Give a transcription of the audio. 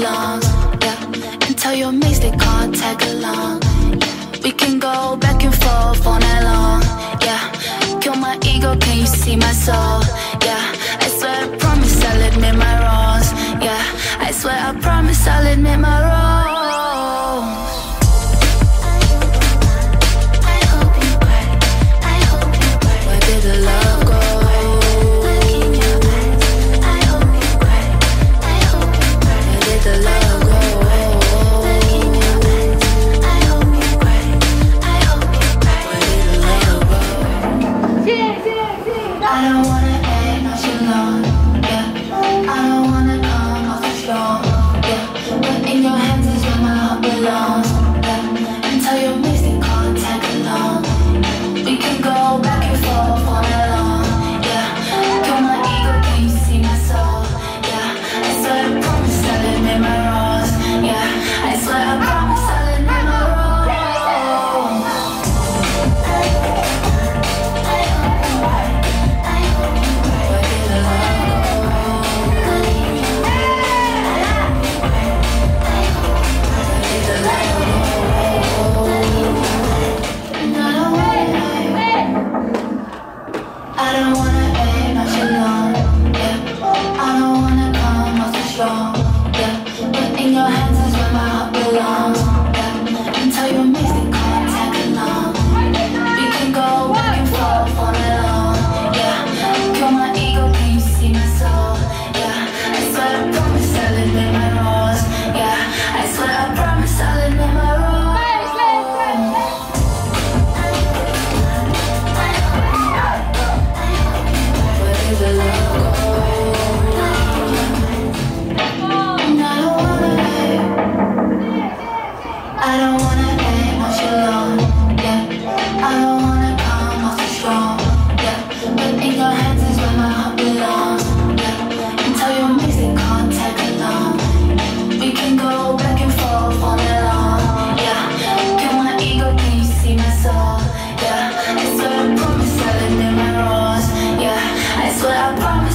belongs. Yeah, and tell your mates they can't tag along. We can go back and forth all night long. Yeah, kill my ego, can you see my soul? Yeah, I swear, I promise I'll admit my wrongs. Yeah, I swear I long, but I don't long. love.